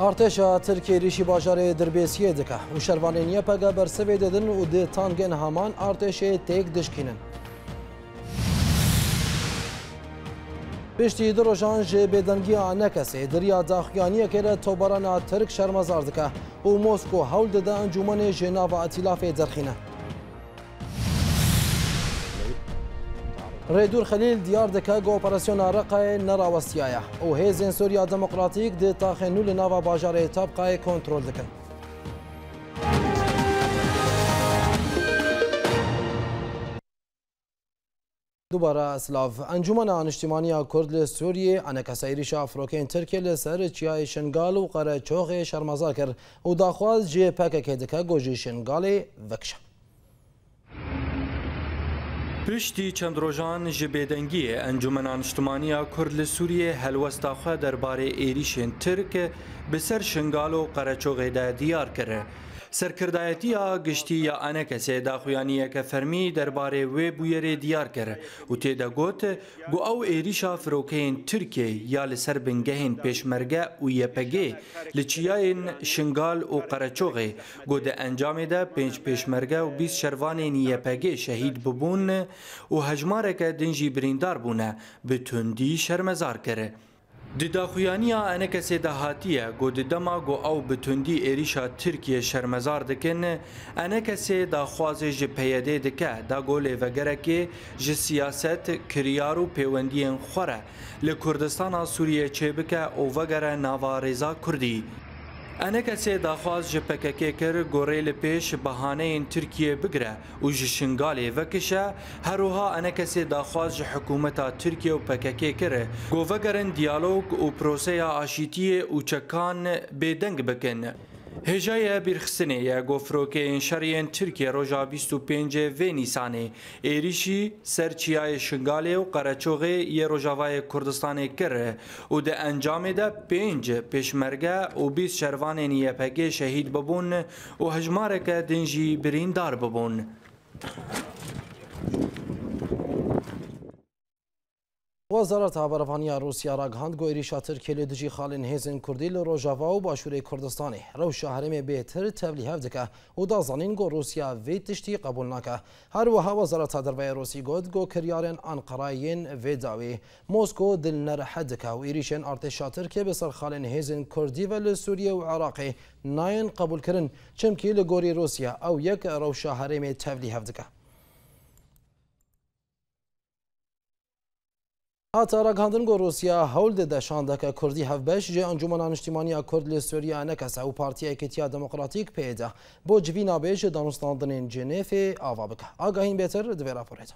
ارتشا ترکی ریشی باجار دربیسیه دکه و شروانینیه پگه برسوی ددن و ده تانگن همان ارتش تیک دشکینن. پشتی در روشان جه بدنگی آنکسی دریا داخیانی که توبران ترک شرمزار دکه و موسکو حول دده انجومن جناو اتلاف درخینه. ڕێدور خەلیل دیار دەکە گۆپەرسیۆن عراقای نەراوەستیایە ئەو هێزن سووریا دموکراتیک دێ تاخێنو لە ناوە باژارەیە تاپقای کۆنتترۆل دەکەن. دووبارە ئەسلاف ئەنجومە نیشتیمانیا کورد لە سووریێ ئەنەکە سەیریشا فرۆکەین ترکێ لە سەر چیای شنگال و قەرە چۆغێ شەرمەزا کرد و داخواز جێ پەکەکێ دەکە گۆژی شنگاڵی وەکشە. پشتی چند روژان جه بێدەنگیە ئەنجومەن نیشتمانیا کورد لە سووریە هەلوەستاخوا دەربارەی ئێریشێن ترک بەسەر شنگال و قەرەچۆغێدا دیارکرە سەرکردایەتی یا گشتی یا ئەنە کەسێ داخوایانیەکە فەرمی دەربارەی وێ بویێرێ دیار کرد و تێدەگوت گو ئەو ئێریشا فرۆکەین ترکێ یا لەسەر بنگەهێن پێشمەرگە و یەپەگێ لە چیایەن شنگال و قەرەچۆغێ گۆ دە ئەنجامێدا پێنج پێشمەرگە و بیست شەروانێن یەپەگێ شەهید ببوون و هەژمارەکە دنجی بریندار بوونە بتوندی شەرمەزار کرد. دیداخویانیا ئەنەکە سێداهاتیە گۆ ددەما گۆ ئەو بتوندی ئێریشا ترکیە شەرمەزار دەکەن ئەنەکە سێ داخوازێ ji پەیەدێ دکە داگۆ لێڤەگەرەکێ ji سیاست کریار و پەیوەندیên xwara li Kurdistana Sûriye çê bike û vegere nava rêza Kurdî. Enekesê daxwaz ji pekekê kir gorê li pêş bihaneyên Tirkiye bigire û ji şingalê vekişe, herûha enekesê daxwaz ji hikûmeta Tirkiye û pekekê kir govegerin diyalog û proseya aşîtiyê û çekan bêdeng bikin. هێژایە بیرخستنێ یە گۆفرۆکەیەن شەریەن ترکیە ڕۆژا 25 وێ نیسانێ ئێریشی سەرچیایە شنگالێ و قەرەچۆغێ یە ڕۆژاوایە کوردستانی کرە و دە ئەنجامێدا پێنج پێشمەرگە و 20 شەروانێن یەپەگێ شەهید ببوون و هەژمارەکە دنجی بریندار ببوون. وەزارەت هابەرەڤانیا رووسیا ڕاگەاند گۆیریشا ترکیە لێ دژی خاڵین هێزن کوردی لە ڕۆژاوا و باشووری کوردستانی ڕەوشە هەرمێ بێتر تەبلی هەف دکە و دازانین گۆ رووسیا وێ تشتی قبول ناکە وزارت وەزارەت تا دەربەیە ڕۆسی گوت گۆکریارێن ئەنقڕایین وێداوی موسکو دل نەرەحە دکه و ایریشن ئیریشێن ئارتێشا ترکێ بەسەر خاڵین هێزن کردی لە سووریە و عراقی نایەن قبولکردن چمکی لە گۆری رووسیا ئەو یەک ڕەوشە هەرێمێ تەبلی هەف دکە هاتا راگاندن گو روسیا هول داده شاندک کردی هفبش جه انجمن انشتیمانی کرد لی سوریا نکس او پارتیا کتیا دموکراتیک پیدا بو جوی نابیج دانستاندن جنیف آوا بکه آگاهین بیتر دویرا پوریده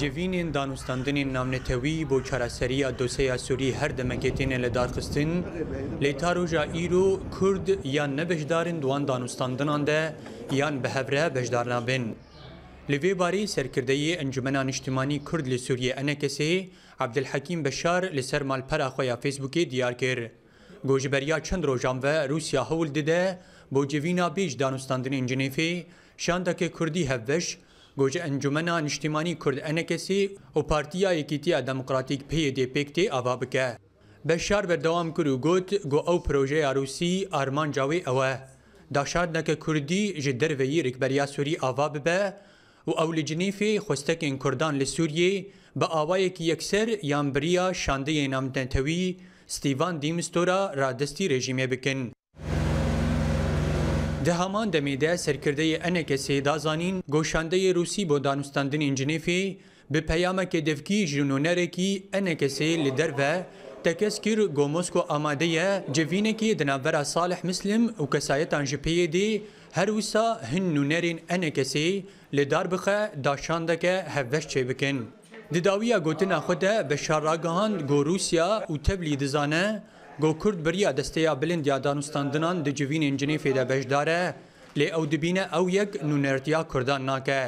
جوین دانستاندن نامنتوی بو چارەسەری دۆسەیە سووری هەر دەمەکێتێنە لە دارخستن لێ تاڕۆژە ئیر و کورد یان نەبێژدارن دوان دانوستاندنان دە یان بە هەبرە بەشدارنابن. لوی باری سرکردهی انجمنا نشتمانی کرد لسوریه انکسی عبدالحکیم بشار لسر مالپر آخویا فیسبوکی دیار کرد. گوجبریا چند روژان و روسیا هول دیده با جوینا بیج دانستاندن انجنیفی شاندک کردی هفوش گوج انجمنا نشتمانی کرد انکسی و پارتیا اکیتیا دموکراتیک پی دی پیکتی آوا بکه. بشار بردوام کرو گوت گو او پروژه روسی آرمان جاوی اوه. داشاد نک کردی جدر وی رکبریا سوری آوا ببه و ئەو لە جنیفی خستەکێن کوردان لە سووریێ بە ئاوایەکی یەکسەر یانبریە شاندەیە نامدەنتەوی ستیڤان دیمستۆرە ڕادستی ڕێژیمێ بکەن. Di heman demê de serkirdeyê eneke sêdazanîn goşandeyê Rûsî bo danûstandinên Cinêfê bi peyameke devkî ji nûnerekî eneke sê li derve تکسکیر گوموسکو آماده یه جوینه که دنابرا صالح مسلم و کسایتان جپیه دی هر ویسا هن نونرین انه کسی لدار بخه داشاندکه هفوش چه بکن. دداویا گوتنا خود به شراگهان گو روسیا و تبلی دزانه گو کرد بریا دستیا بلند یا دانستاندنان د جوین انجنی فیده بجداره لی او دبینه او یک نونرتیا کردان ناکه.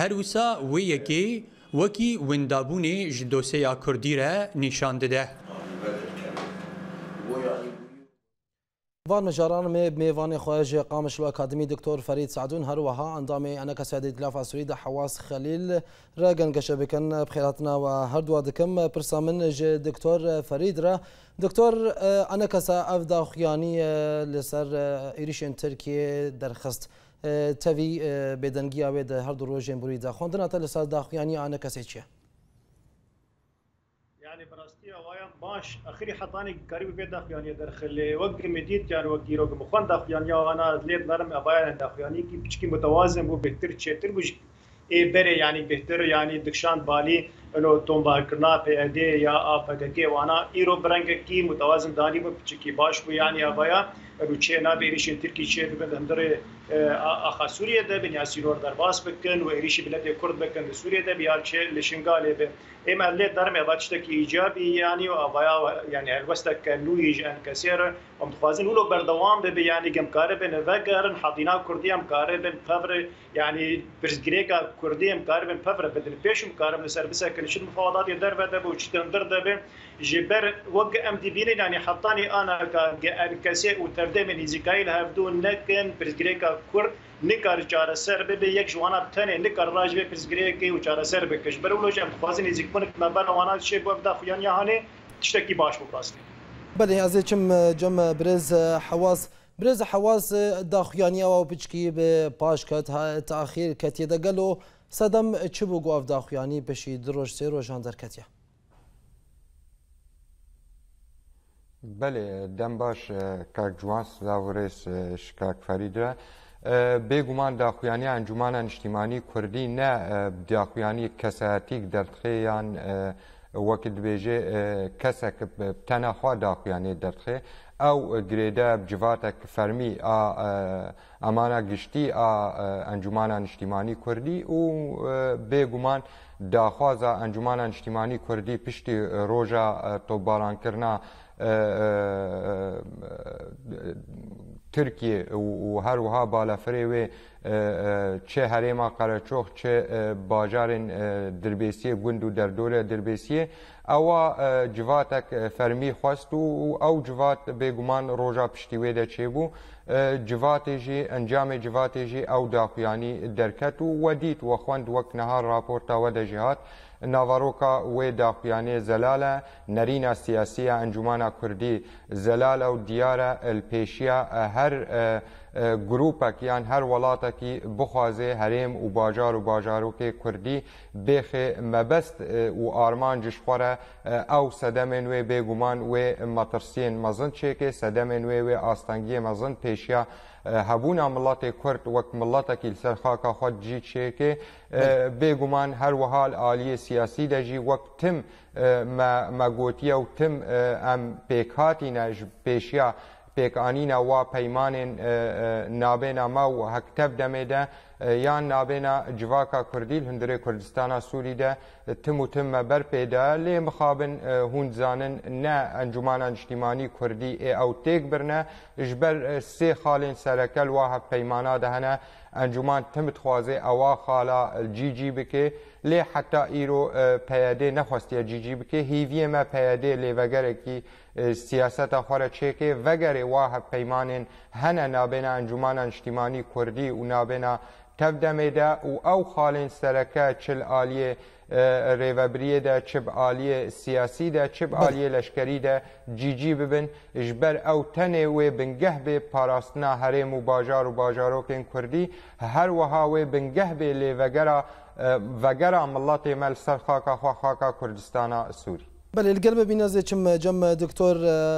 هر ویسا وی یکی وکی وندابونی جدوسیا کردی را نشان ده. وان مجاران می میوان خواهج قامش و اکادمی دکتر فرید سعدون هر وها اندام انک سعدی دلاف سوید حواس خلیل را گنگش بکن بخیراتنا و هر دو دکم پرسامن ج دکتر فرید را دکتر انک سا افدا خیانی لسر ایریشن ترکیه درخست تەوی بێدەنگیاوێ هەردوو ڕۆژێن بوری داخواندناتە لەسەر داخوایانی ئاەکەسێکیە یعنی براستی اوایم باش اخیری حتانی کاری به داخل یعنی در خل وقت مدید یعنی وقت گیرو که مخوان داخل یعنی آقا نه از لید نرم اوایم داخل یعنی کی پچکی متوازن بو بهتر چتر بوش ای بره یعنی بهتر یعنی دکشان بالی انو تنبارکردنا پیاده یا آفگکی وانا ایرو برنگکی متوازن دانی بو چکی باش بو یعنی آبایا رو چه نا به ایریشن ترکی چه ببن هندر آخا سوریه ده بن یا سینور در باس بکن و ایریشی بلد کرد بکن سوریه ده بیا چه لشنگاله به ام الله درم باچته کی ایجابی یعنی و آبایا یعنی الوستک نویج ان کثیر ام خوازن ولو بردوام به یعنی گم کار بن وگرن حدینا کردی ام کار بن فور یعنی پرزگریکا کردی ام کار بن فور بدن پیشم کارم سرویسک كرشن مفاوضات در بده بو چتن در دبه جبر وق ام دي بيني يعني حطاني انا كاركاسي وتردم نيزيكايل هبدون نكن برزغريكا كرد نکار چاره سر به یک جوانه تنه نکار راج به پرزګری کې او چاره سر به کش بر ولوجم خوازن زیکونه کما بر وانا شی بو بدا خویان یهانه تشتکی باش وکاسته بله از چم جم برز حواس برز حواس دا خویانی او بچکی به پاش کت تا اخیر کتی دا گلو سەدەم چ بوو گو ئەفداخویانی پێشی درۆژ سێ ڕۆژان دەرکەتە. بەێ دەم باش کاک جوان سزاورێس شکاکفەریدرا. بێگومان داخویانی ئەنجومانە نیشتیمانی کوردی نە داخویانی کەسەتیک دەرخەیان وەک دبێژێ کەسێک تەنەخوا داخویانی دەرخێ ئەو گرێدە جواتە فەرمی ئەمانە گشتی ئەنجومانە نیشتیمانی کوردی و بێگومان داخوازە ئەنجومانە نیشتیمانی کوردی پشتی ڕۆژە تۆبارانکردە ترکی و هر وها بالا فریوی چه هریما قرچوخ چه باجارن دربیسی گند و دردور دربیسی او جواتک فرمی خواست و او جوات بیگمان روژا پشتیوی ده چه بو جواتی جی انجام جواتی جی او داخیانی درکت و ودیت و خوند وک نهار راپورتا و ده جهات ناواروکا وی داقیانه زلاله نرینا سیاسی انجمانا کردی زلاله و دیار الپیشیا هر گروپک یان هەر وڵاتێکی بخوازێ هەرێم و باجار و باجارۆکێ کوردی بێخێ مەبەست و ئارمان جشخۆرە ئەو سەدەمێن وێ بێگومان وێ مەترسیێن مەزن چێکێ سەدەمێن وێ وێ ئاستەنگیە مەزن پێشیا هەبوونا مڵاتی کورد وەک مڵاتێکی لەسەر خاکە خۆت جی چێکێ بێگومان هەروەها عالیە سیاسی دەژی وەک تم مەگوتیە و تم ئەم پێکهاتی نەژ پێشیا پێکانینە وا پەیمانێن نابێنە ما و هەکتەب دەمێدە یان نابێنە جواکە کوردیل هەندێ کوردستانە سووریدە تم و تممە بەرپێدا لێ مخابن هوندزانن نە ئەنجومانان شتیمانی کوردی ئێ ئەو تێک برنە ژبەر سێ خاڵین سەرەکەل وا هەف پەیمانە دەهەنە ئەنجومان تمت خوازێ ئەوە خاڵە جیجی بکێ. لی حتی ایرو پیاده نخواستی جیجی بکه هیوی ما پیاده لی وگره که سیاست خورا چکه وگره واه پیمان هنه نابین انجمان اجتماعی کردی و نابین تفدمه دا و او خالین سرکه چل آلیه ریوبریه ده چب عالی سیاسی ده چب عالی لشکری ده جی جی ببن جبر او تنه و بنگه به پاراستنا هرم و باجار و باجاروکن کردی هر وها و بنگه به لیوگرا و گرا ملات مل سر خاکا خوا خاکا کردستانا سوری بله لگل ببینه زی چم جم دکتور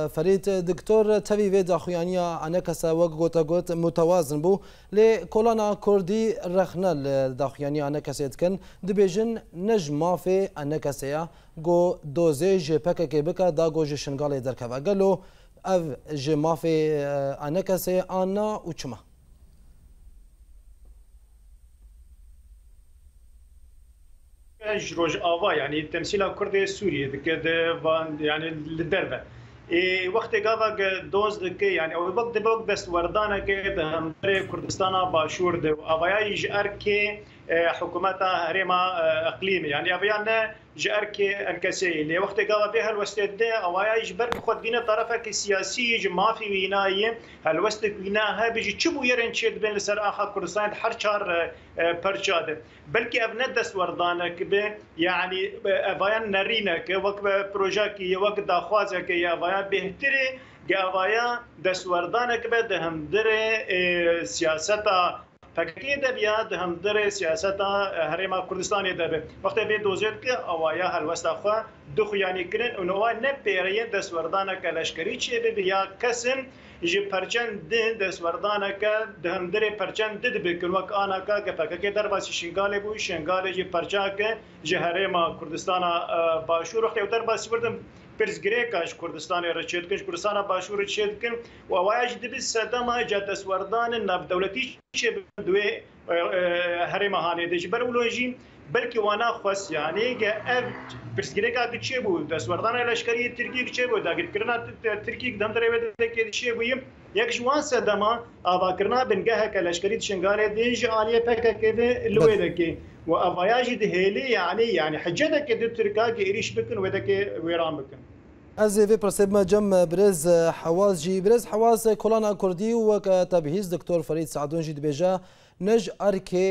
فرید دکتور توی وید اخویانی انا کسا وگ گوتا گوت متوازن بو لی کلانا کردی رخنه داخویانی انا کسا کن دبیجن نجما فی انا کسا گو دوزه جپک که بکا دا گو جشنگال درکا و گلو او جمافی انا کسا آنا و چمه جروج آوا يعني تمثيل الكردي السوري كده يعني للدربة اي وقت قاضا دوز دك يعني او وقت بوق دست وردانا كده هم كردستانا باشور دو افايا يجار كي حكومتها هريما اقليمي يعني افايا جاركي الكسي اللي وقت قال بها الوستد اوايا يجبر خد بينا طرفك السياسي ما في ويناي هالوست ويناها بيجي تشبو يرن تشد بين لسر اخر كردستان هر شهر برشاد بلكي ابنا دس وردانك به يعني اوايا نرينك وك بروجاكي وك داخوازك يا اوايا بهتري گاوایا دسوردانک به دهمدر سیاست فکری دبیاد هم در سیاست هرما کردستانی دبی وقتی به دوزید که اوایا هر وسط خو دو خویانی کرن اونوا نه پیری دسوردان کلشکری چی به یا کسن جی پرچن د دسوردان ک د هم در پرچن د بکن وک انا کا که پک کې در باسی شنګال بو شنګال جی پرچا ک جهرما کردستان باشور وخت در باسی بردم Pirzgirêkaş Kurdistanê reçêdikin ji Kurdistanê başûr reçêdikin û awaya jî dibî sedema cadeswerdanên navdewletî şê duê herêma hanê de ji ber û jî بلکې وانا خواسیانه کې اف پرسګریګه کې چې بو د سوردانه لشکري ترکی کې چې بو دا ګرنا ترکی قدم درې ود کې چې بو یک جوان سدما اوا کرنا بنګه کې لشکري شنګارې دی جانیه پکې کې لوې ده کې و اوایا جدي هلي یعنی یعنی حجده کې د ترکا کې اریش بکن ود کې ویران بکن Ez ê vê pirsêbme cem birêz hewaz jî birêz hewaz kolana Kurdî wek uh, uh, tebhîz Diktor Ferîd Sadun jî dibêje nej erkê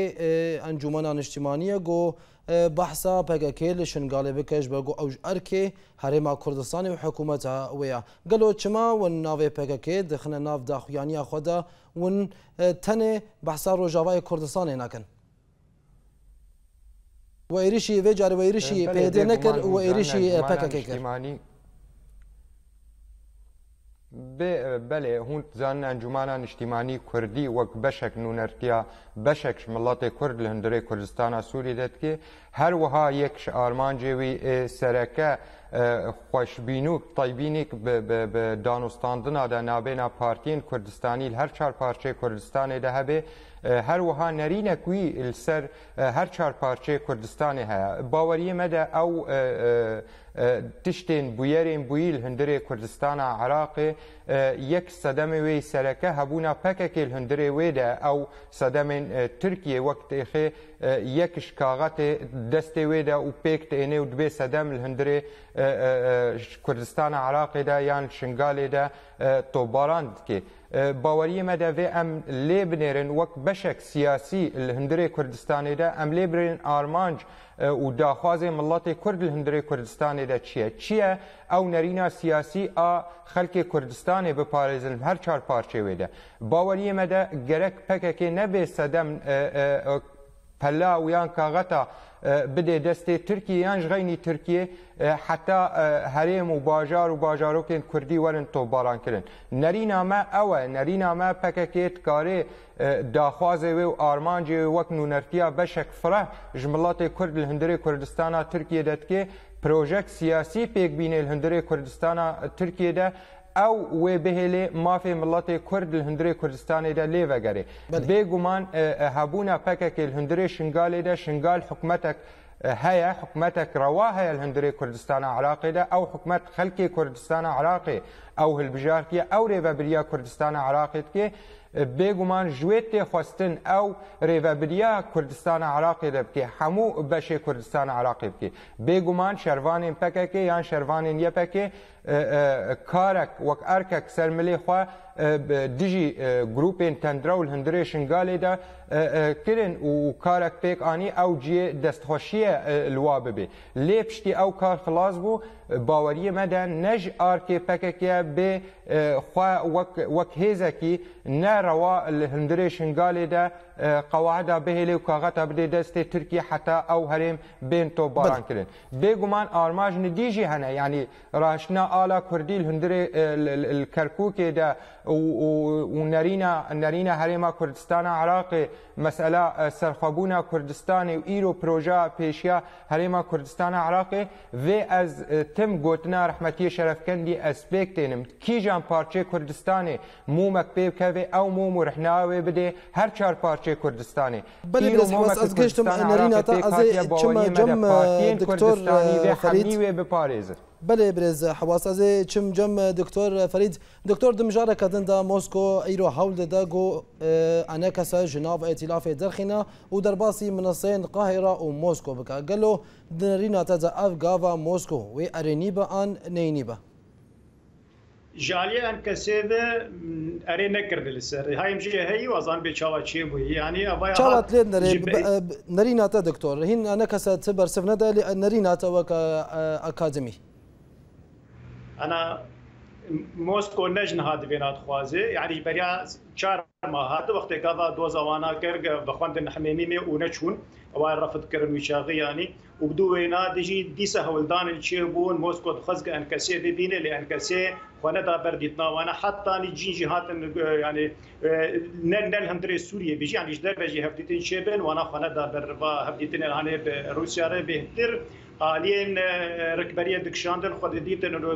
encumana uh, niştimaniye got behsa pekekê li şingalê bikeş be got ew ji erkê herêma Kurdistanê û hekûmeta wê ye. Gelo çima win navê pekekê dixine nav daxuyaniya xwe de win tenê behsa rojavayê Kurdistanê nakin. وێریشی vê carê wêریشی pêdê nekir û êریشی pekekê kir. بەێ هون زان ئەنجومانان نیشتیمانی کوردی وەک بەشێک نوونەرتیا بەشێک مڵاتی کورد لە هەندرێ کوردستانە سووری دەتکێ هەروەها یەکش ئارمانجێوی سەرەکە خۆشببین و تایبینێک دانوستاندنادا نابێنا پارتین کوردستانی هەر چار پارچەی کوردستانێدا هەبێ هەروەها نەرینەکوی سەر هەر چار پارچەی کوردستانی هەیە باوەریەمەدە ئەو tiştên bûyerên bûyî li hundirê Kurdistana Iraqê yek sedemê wê sereke hebûna pekekê li hundirê wê de ew sedemên Tirkiye wek têxê yek ji kaxetê destê wê de û pêk têne û dibê sedem li hundirê Kurdistana Iraqê de yan şingalê de tobaran dike. باوەریە مەدەوێ ئەم لێ بنێرن وەک بەشێک سیاسی لە هەندێ کوردستانیدا ئەم لێ برێن ئارمانج و داخوازێ مڵاتی کورد لە هەندێ کوردستانێدا چییە؟ چییە ئەو نەرینا سیاسی ئا خەلکی کوردستانی بپارێزن هەر چار پارچێوێدا. باوەریە مەدە گەرەک پەکەکێ نەبێ سەدەم پەلا و یان کاغەتە بده دەستێ تورکیە یان ژغینی تورکیە حتا هەرێم و باژار و باژارۆکێن کوردی وەرن تۆبارانکردن نەرینامە ئەوە نەرینامە پەکەکێت کارێ داخوازێ وێ و ئارمانجێ وەک نونەرتیا بەشێک فرە ژمڵاتی کورد لە هەندێ کوردستانە تورکیە دەتکێ پرۆژێک سیاسی پێکبینێ هەندێ کوردستانە تورکیەدا او ئەو وێبهێلێ مافی مڵەتی کورد لە هەندری کوردستانیدا لێڤگەری بێگومان هبونا اه، اه، پەکێکی هەندری شنگالێدا شنگال حکوومەتێک هەیە اه، حکوومەتێک ڕەوا هەیە لە هەندری کوردستانە عراقیدا ئەو حکوومەت خەلکی کوردستانە عراقی ئەو هەلبژارکیە ئەو رێبەبریا کوردستانە عراقیت کێ بێگومان ژێت تێخواستن ئەو ڕێڤەبریا کوردستانە عراقی دەبکێ هەموو بەشێ کوردستان عراقی بکە بێگومان شەروانین پەکەکە یان شەروانین یەپەکێ کارێک وەک ئەرکەک سەرملێ خوا دژی گروپên tendra û hundirê şingalê de kirin û karek pêk anî ew ciyê destxweşiye liwa bibe. Lê piştî ew kar xilas bû baweriye me de ne ji arkê pekeke bê xwe wek hêzekî ne rewa li hundirê şingalê de قواعدا بهێلێ و کاغەتا بدێ دەستی تورکی حتا ئەو هەرێم بێن تۆ باانکردن بێگومان ئارماژ ندیژی هەنە ینی ڕاشنا ئالا کوردی هەندێ کەرکووکێدا نەرینە نەرینە هەرێمە کوردستانە عراقی مەسەلا سەرخەبوونا کوردستانی و ئیر و پرۆژا پێشیا هەرێمە کوردستانە عراقی وێ ئەز تم گوتنا ڕحمەتی شەرفکەندی ئەسپێکتێنم کیژان پارچێ کوردستانی مومەک پێ بکەوێ ئەو موم و ڕحناوێ بدێ هەر چار پارچ باشکی کوردستانی بله دست حواس از گشتم انرینا تا از چما جم دکتور اه، فرید بله برز حواس از چم جم دکتور فرید دکتور دمجار کدن دا موسکو ایرو حول دا گو اه، انا کسا جناب ائتلاف درخینا و درباسی منصین قاهره و موسکو بکا قالو دنرینا تا افغاوا موسکو و ارنیبه ان نینیبه جالیان کەسێ ئەرێ نەکرد لەسەر هایم ژێ هەیە وازان بێ چاواچی بووی ینی چاات لێ نەری ناتە دکتۆر هین ئەە کەسە چ بەرسف نەدا نەری ناتەوە کە ئەکادمی ئەنا موست کو نج نه د وینات خوازه یعنی بریا چار ماه د وخت کا دو زوانا کرګ بخوند حمیمی می اون چون او رفض کرن وشاغي یعنی وبدو وینا دجی دیسه هولدان چې بون موست کو خزګ انکسه د بینه ل انکسه خونه دا بر دیتنا وانا حتی نی جین جهات یعنی نل نل هم در سوریه بیجی یعنی در بجی هفتیتن شبن وانا خونه دا بر هفتیتن یعنی روسیا ر بهتر آلین رکبری دکشاندن خود دیتن رو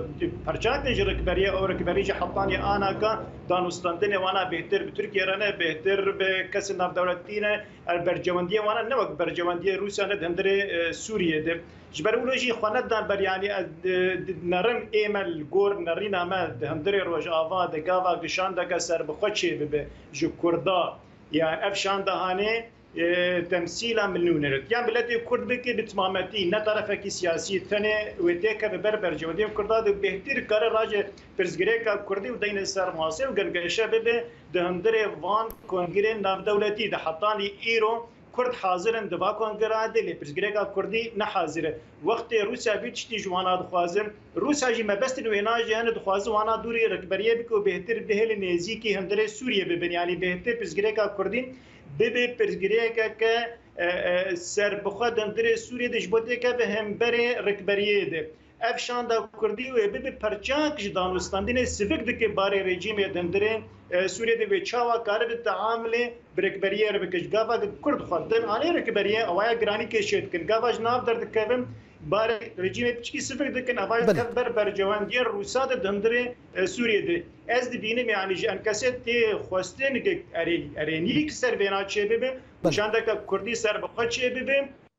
پرچاکن جی رکبری او رکبری جی حطانی آنا کان دانستاندن وانا بهتر به ترکیه رانه بهتر به کسی ناف دولتی نه برجواندی وانا نه وقت برجواندی روسیا نه دندر سوریه ده جبر اولو جی خواند دان بر یعنی نرن ایمل گور نرین اما دندر روش آوا دگاوا دشاند که سر بخوچه به جو کردا یعنی افشان دهانه تمثيلا من نونرد يعني بلدي كرد بك بتمامتي نه طرفك سياسي ثاني ويتيك ببربر جودي كرداد بهتر كار راج پرزگريكا كردي ودين سر ماسي وگرگشه به دهندر وان کنگره نو دولتي ده حطاني ايرو کرد حاضرن دوا کنگره دلی پرزگريكا كردي نه حاضر وقت روسيا بيتشتي جوانا دخوازن روسيا جي مبست نويناج يعني دخواز وانا دوري ركبريه بكو بهتر بهل نيزي كي هندره سوريا ببن يعني بهتر پرزگريكا كردين ببی پرگریه که که سربخوا دندر سوریه دش بوده که به همبر رکبریه ده اف شان دا کوردی و به پرچاک جدان وستاندین سیفیک دکې بارې رژیم دندرې سوریه د وچاوا کار د تعامل برکبریه ربکش گاوا د کورد خوندن الی رکبریه اوایا گرانی کې شید کن گاوا جناب درد کوم بارې رژیم پچکی سیفیک دکن اوایا کار بر بر جوان دی روسا د دندرې سوریه د از دی بینه یعنی ان کسې ته خوستن کې ارینیک سر بنا چې به شاندکه کوردی سر بخښې به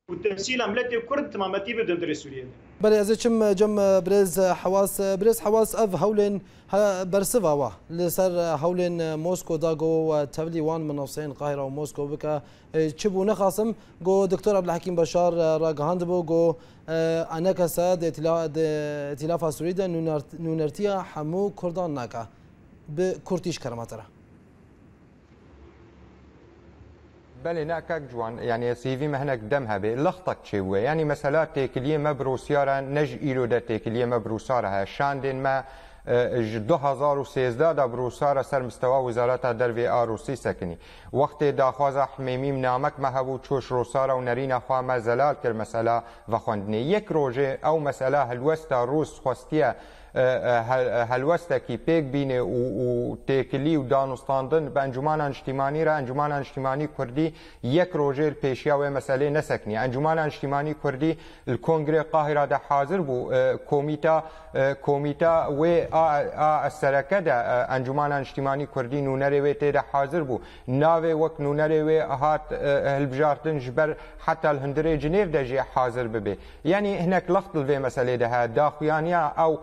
والتمثيل عملتي كرد تمامتي بدل دري سوريا بلي ازيتشم جم بريز حواس بريز حواس اف هولين برسفا وا لسر هولين موسكو داغو تبلي وان منافسين القاهره وموسكو بكا تشبو نخاصم جو دكتور عبد الحكيم بشار راغاندبو جو انا كساد ائتلاف سوريا نونرتيا حمو كردان ناكا بكورتيش كرماتره بله نه کاک جوان یعنی سیوی مهنک دم هبه لختک چوه یعنی مثلا تکلیه ما بروسیارا نج ایرو ده تکلیه ما بروسارا شاندين ما ما اه، 2013 دا بروسارا سر مستوى وزارت ار آروسی سکنی وقتی دا خوازا حمیمیم نامک ما هبو چوش روسارا و نرین خواه ما زلال کر مسئله و خوندنی یک او مسئله هلوستا روس خوستیه هەلوەستێکی پێک بینێ و تێکلی و دانوستاندن بە ئەنجومانان شتیمانی را ئەنجومانان شتیمانی کوردی یەک ڕۆژێر پێشیاوێ مەسلێ نەسەکنی ئەنجومانان شتیمانی کوردی کۆنگرێ قاهرادا حاضر بوو کۆمیتا کۆمیتا وێ ئەسەرەکەدا ئەنجومانان شتیمانی کوردی نوونەرێوێ تێدا حاضر بوو ناوێ وەک نوونەرێوێ هات هەلبژارتن ژبەر حتا هەندرێ جنێر دەژێ حاضر ببێ یعنی هنەك لەخت لێ مەسلێ دەها داخویانیا ئەو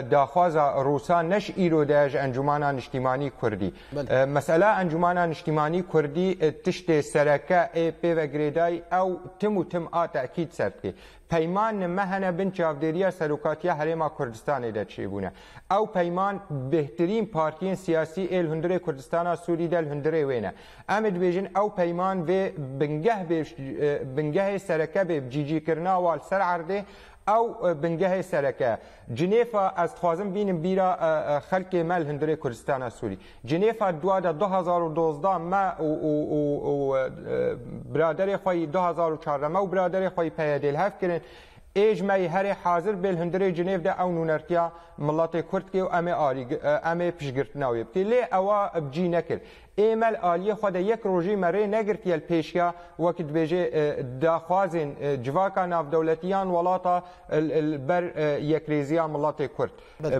داخوازا روسا نش ایرو دژ انجمانا نیشتیمانی کوردی مسئله انجمانا نیشتیمانی کوردی تشت سرکه ای پی و گریدای او تم و تم آ تاکید سرکی پیمان مهنه بن چاودریه سروکاتی حریم کردستان د چیبونه او پیمان بهترین پارتین سیاسی ال هندره کردستان سوری د هندره وینه امد بیژن او پیمان و بنگه بنگه سرکه به جی جی کرنا وال سر عرده او بنگه سرکه جنیفا از خوازم بینم بیرا خلق مل هندره کردستان سوری جنیفا دو دا 2012 ما و, و, و, و برادر خوی 2004 ما و برادر خوی پیادل هف کرن ایج مای هر حاضر بل هندره جنیف ده او نونرکیا ملت کرد که ام آری ام پیشگرتناوی بکی لی اوا بجی نکر ئێمەل عالیە خودە یەک ڕۆژی مەرێ نەگرتیە پێشیا وەک دبێژێ داخوازین جواکە ناودەولەتیان وڵاتە بەر یەکرێزیە مڵاتی کورد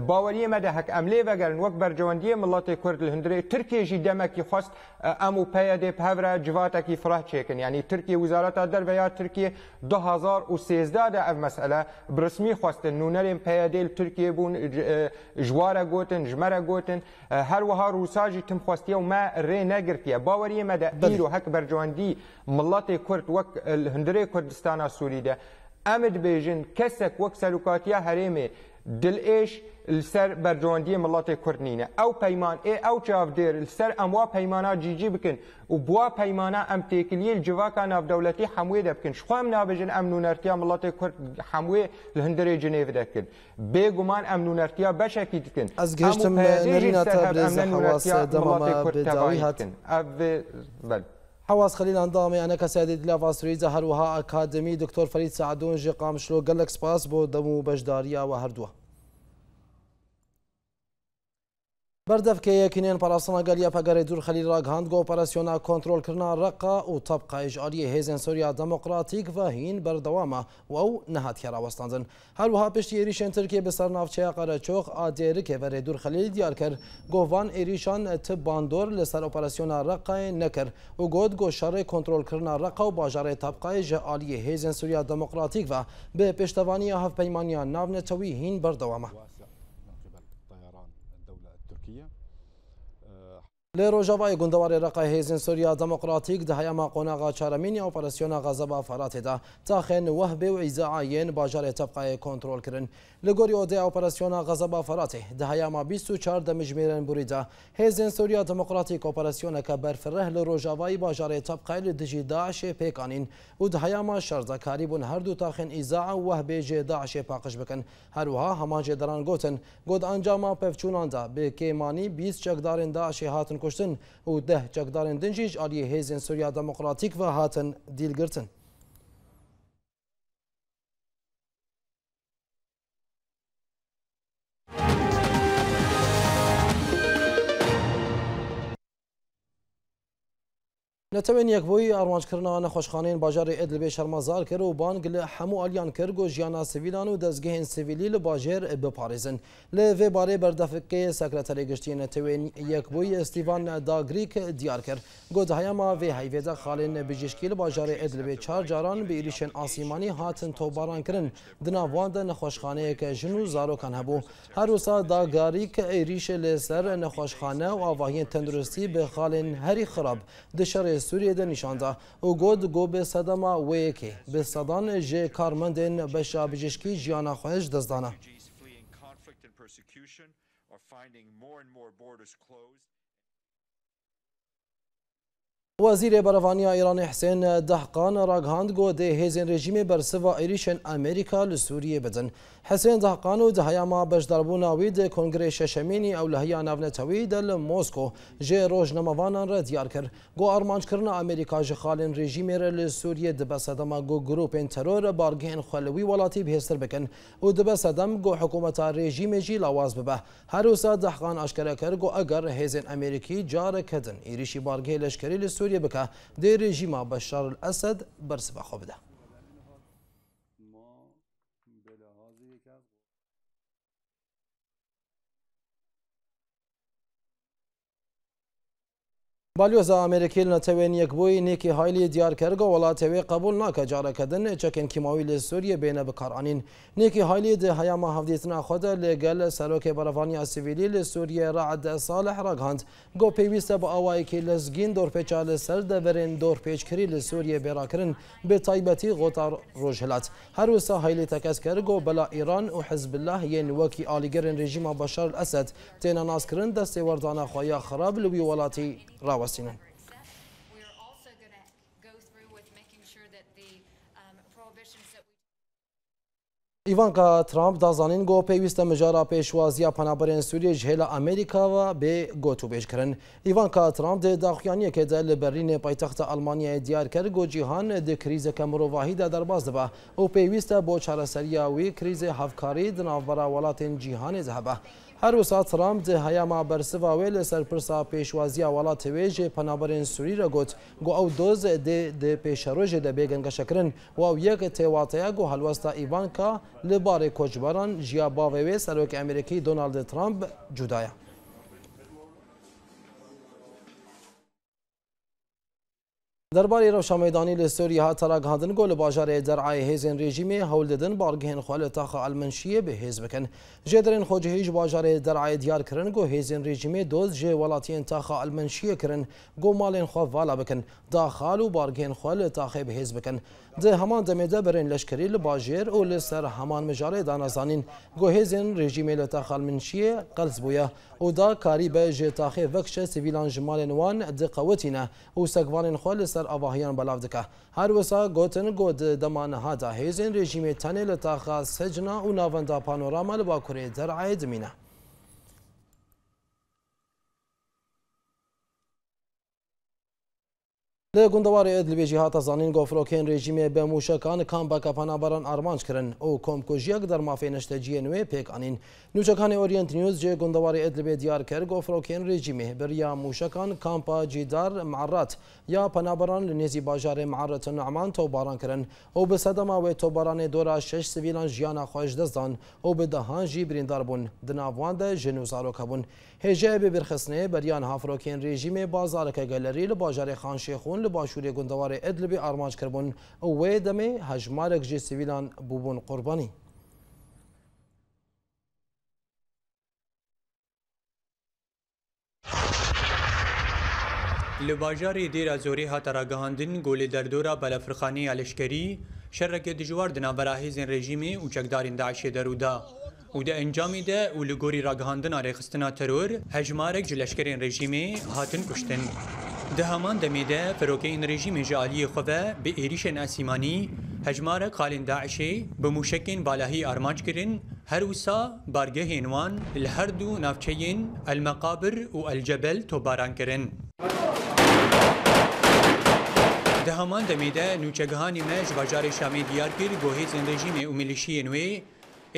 باوەریە مەدە هەک ئەم لێ بەگەرن وەک بەرجەوەندیە مڵاتی کورد هەندرێ ترکێژی دەمەکی خۆست ئەم و پەیە دێ پەورە جواتێکی فراه چێکن ینی ترکی وزارەتە دەربەیە ترکیه 2013 دا ئەف مەسئلە برسمی خواستن نونەرێن پەیەدێل ترکیه بوون ژوارە گوتن ژمەرە گوتن هەروەها ڕووساژی تمخواستیە و مە ڕێ نەگرتیە باوەریە مەدە بیر و هەک بەرجواندی مڵاتی کورد وەک هەندرەی کوردستانە سووریدا ئەمت بێژن کەسێک وەک سەرکاتیا هەرێمێ دل ئێش لسر برجواندی ملت کرد او پیمان ای او چاف دیر لسر اموا پیمانا جی جی بکن و بوا پیمانا ام تیکلیه الجواکا ناف دولتی حموی ده بکن شخوام نابجن ام نونرتیا ملت کرد حموی لهندر جنیف ده کن بگمان ام نونرتیا بشکی دکن از جيشتم نرینا تبریز حواس دماما بداوی هات حواس خلينا نضامي انا كسيد لا فاسري زهروها اكاديمي دكتور فريد سعدون جي قام شلو قال لك سباس بو دمو بجداريه وهردوها بەردەفکەیە کنێن پاراستناگەریە پەگەری دوور خەلی ڕگەاند گۆ ئۆپەرسیۆنا کۆنتترۆلکردنا ڕقا و تەبقا ئیژاریە هێزن سۆریا دەموکراتیک و هین بەردەوامە و ئەو نەهاتیێراوەستاندن هەروها پشتی ێریشن ترکیە بەسەر ناوچەیە قەرەچۆخ ئادێرکێ بەرێ دوور خەلی دیار کرد گۆڤان عێریشان ت باندۆر لەسەر ئۆپەرسیۆنا ڕقای نەکرد و گۆت گۆ شەڕێ کۆنتترۆلکردنا ڕقا و باژارێ تەبقای ژە ئالیە هێزن سووریا دەموکراتیک و بێ پێشتەوانیە هەفپەیمانیان ناونەتەوی هین بەردەوامە. له روجاوای ګوندوار رقه هیزن سوریا دموکراتیک د هیما قوناغا چارمین او پرسیونا غزبا فرات ده تاخن وهبه و ایزاعین باجار تبقای کنترل کرن لګوریو د اپراسیونا غزبا فرات د هیما 24 د مجمیرن بوریده هیزن سوریا دموکراتیک اپراسیونا ک برفره له روجاوای باجار تبقای له دجی داعش پیکانین او د هیما شرزا کاریبون هر دو تاخن ایزاع وهبه ج داعش پاقش بکن هر وها همان دران گوتن گود انجاما پفچوناندا به کیمانی 20 چقدارن داعش هاتن کشتن و ده چکدارن دنجیج آلی هیزن سوریا دموقراتیک و هاتن دیل گرتن نەتەوێن یەکبووی ئاڕوانجکردنەوە نەخۆشخانەیەن باژاری ئەدلبێ شەرمەزار کرد و بانگ لە هەموو ئالیان کرد و ژیانە سیویلان و دەستگەهێن سیویلی لە باژێر بپارێزن لە وێ بارێ بەردەفکەی سەکرەتەری گشتی نەتەوێن یەکبووی ئستیڤان داگریک دیار کرد گۆدهەیەما وێ هەیڤێدا خاڵێن بژشکی لە باژاری ئەدلبێ چار جاران بە ئریشێن ئاسیمانی هاتن تۆبارانکردن دناواندە نەخۆشخانەیەکە ژن و زارۆکان هەبوو هەروسا داگاریک ئەریشە لێسەر نەخۆشخانە و ئاواهیان تەندروستی بە خاڵێن هەری خراپ دشەڕێ Suriye'de nişanda. U got go be sedema weyekê bi sedan jê karmendên beşa bijîşkî jiyana xwe ji dizdana. وزیر بروانی ایران حسین دهقان راگهاند گو ده هیزن رژیم برسوا ایریشن امریکا لسوریه بدن حسين زهقانو زهياما باش ضربونا ويد كونغري ششميني او لهيا نافنتوي دل موسكو جي روج نموانا را ديار كر گو ارمانج کرنا امریکا جي خالن رژیم را لسوريا دب صدما گو گروپن ترور بارگهن خلوي ولاتي بهستر بكن او دب صدم گو حکومت رژیم جي لواز ببه هروسا زهقان اشکرا کر گو اگر هزن امریکی جار کدن ایریشی بارگه لشکری لسوريا بکه دی رژیم بشار الاسد برسبه خوبده بالیۆزە ئامریکیل نەتەوێن یەکبووی نێکی هایلی دیارکەرگە وڵاتەوێ قبول ناکە جارەکەدن چەکن کیماوی لە سووریە بێنە بکارانین نێکی هایلی د هەیەمە هەفتێتنا خۆدە لێگەل لە سەرۆکی بەرەڤانی سیویلی لە سووریە ڕعدە ساڵ حراگاند گۆ پێویستە بە ئاوایەکی لەزگین دۆرپێچا لە سەر دەبرێن دۆرپێچکری لە سووریە بێراکردن بێ تایبەتی غۆتا ڕۆژهلات هەروسا هەیلی تەکەسکەرگۆ بەلا ئیران و حزبله یەن وەکی ئالیگەرن رژیما بەشار ئەسد تێنە ناسکردن دەستێ وەردانە خۆیان خراب لەوی وڵاتی راوستینن ئیوانکە ترامپ دازانین گۆ پێویستە مجارە پێشوازیە پەنابەرێن سووریە ژهێ لە ئەمریکاوە بێ گۆت و بێژکردن ئیوانکە ترامپ دێ داخیانیەکێدا لە بەرلینێ پایتەختە ئەلمانیای دیارکرد گۆجییهان دە کریزەکە مرۆڤاهیدا دەرباز دەبە ئەو پێویستە بۆ چارەسەریاوی کریزێ هەفکاری دناوبەرا وڵاتێن جیهانی زەهبە هر وسات رام ده هیا ما برسوا ویل سر پرسا پیشوازی ولات ویج پنابرین سوری را گوت گو او دوز ده ده پیشروج ده بیگنگ شکرن و او یک تیواتیا گو حلوستا ایوان کا لبار کوچبران جیا باوی سروک امریکی دونالد ترامپ جدایا دربارەی ڕەوشەمەدانی لە سۆری هاتەرا گاندن گۆ لە باژارەیە دەرعای هێزن ڕێژیمێ هەول دەدن بارگەهێن خوا لە تاخە ئەلمەنشیە بەهێز بکەن ژێدرێن خۆجە هیچ باژارەیە دەرعای دیارکردن گۆ هێزن ڕێژیمێ دۆست ژێ وڵاتیان تاخە ئەلمەنشیە کردن گۆ ماڵێن خوا ڤالا بکەن داخال و بارگەهێن خوا لە تاخێ بەهێز بکەن د همان دمیده برین لشکری لباجیر او لسر همان مجاره دانازانین گوهیزین رژیم لتا خالمنشی قلز بویا او دا کاری به جتاخی وکش سیویلان جمال نوان د قوتینه او سگوان خو لسر آواهیان بلاو دکه هر وسا گوتن گود دمان ها دا هیزین رژیم تنه لتا خا سجنا او ناوندا پانوراما لبا کره درعید مینه لە گوندەواری ئەدلبێ جیهاتە زانین گۆفرۆکێن رێژیمێ بە موشەکان کامبەکە پەنابەران ئارمانج کردن ئەو کۆمکۆژیەک دەرمافی نشتەجیە نوێ پێکانین نوچەکانی ئۆریەنت نیوز جێ گوندەواری ئەدلبێ دیار کرد گۆفرۆکێن رێژیمێ بەریا موشەکان کامپا جیدار معڕات یا پەنابەران لە نێزی باژارێ معڕەتە نەعمان تۆبارانکردن ئەو بە سەدەماوێت تۆبارانێ دۆرا شش سویلان ژیانە خۆش دەستدان ئەو بە دەهانژی بریندار بوون دناواندە ژن و زارۆکە بوون هێژەیە بێبرخستنێ بەریان هافرۆکێن رێژیمێ بازارەکە گەلەری لە باژارێ خانشێخون li başûrê gundewarê Edlibê armanc kiribûn wê demê hejmarek jê sivîlan bûbûn qurbanî. له بازارې د رازوري هاتره غهاندن ګولې دردورا بلفرخانی الشکری شرکه د جوار د نابراهیزن رژیمي او چکدارین داعش درودا û di encamê de û li gorî ragihandina rêxistina teror hejmarek ji leşkerên rejîmê hatin kuştin. Di heman demê de ferokeyên rejîmê ji aliyê xwe ve bi êrîşên esîmanî hejmarek halên daişê bi mûşekên balahî armanc kirin her wisa bargehên wan li her du navçeyên elmeqabir û elcebel tobaran kirin. Di heman demê de nûçegihanî me ji bajarê Şamê diyar kir gohêzên rejîmê û milîşiyên wê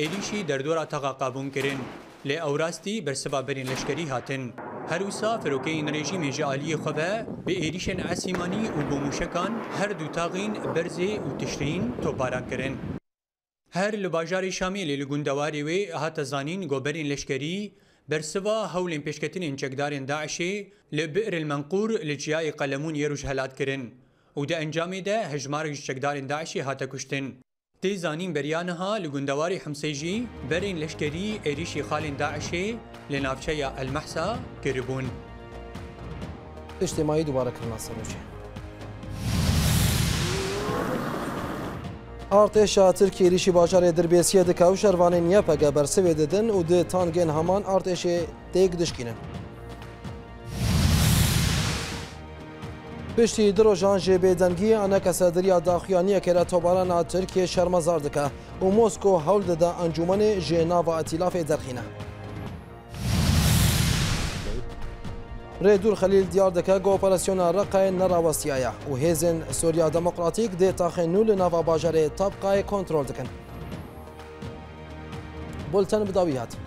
ئێریشی دەردۆرا تەقاقابوون کردن لێ ئەوراستی بەرسەبابرین لەشکری هاتن. هەروسا فرۆکەی نرێژی مێژعالی خۆبە بە ئێریشن ئەسیمانی و بۆ موشەکان هەردوو تاغین بەرزێ و تشرین تۆپارانکردن. هەر لە باژاری شامی لێ لە گوندەواری وێ هاتە زانین گۆبەرین لەشکری، بەرسەوە هەولێن پێشکەتنین چەکدارێن داعشێ لە بئرل منقور لە جیای قەلەمون یێروش هەلاتکردن و دە ئەنجامیدا هەژمارێکی چەکدارێن داعشی هاتە کوشتن. تێی زانین بەریانەها لە گوندەواری حمسێژی بەرین لەشکری عێریشی خاڵین داعشێ لە ناوچەیە ئەلمەحسا گربوون. اجتماعی دووارە کردنا سەرۆچێ. ئارتێشا ترکی ریشی باجارێ دربێسیە دکا و شەروانین یە پەگە بەرسەوێ دەدن و پشتی دروژان جێبێ دەنگی ئەنەکە سەدریا داخیانیەکە لە تۆبارانە ترکیە شەرمەزار دکە و موسکو مۆسکۆ هەول انجومن جینا و ئەتیلافێ درخینه ریدور خلیل دیار دەکە گۆپەرسیۆنە ڕقای نەراوەستیایە و هیزن سوریا دموقراتیک دی تاخی نول لە ناوا باژارێ کنترول دکن بولتن بداویاتی